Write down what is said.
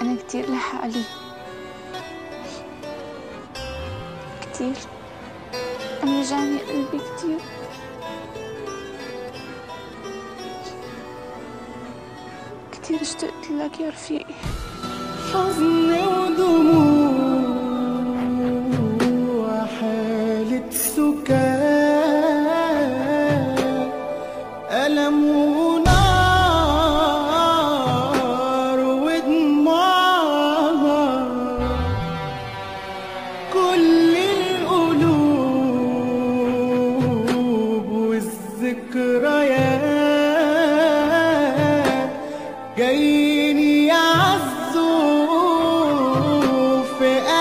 أنا كتير لح علي كتير. أنا وجعني قلبي كتير. كتير اشتقت لك يا رفيقي. ذكريات. جايين يعزوا في قلبي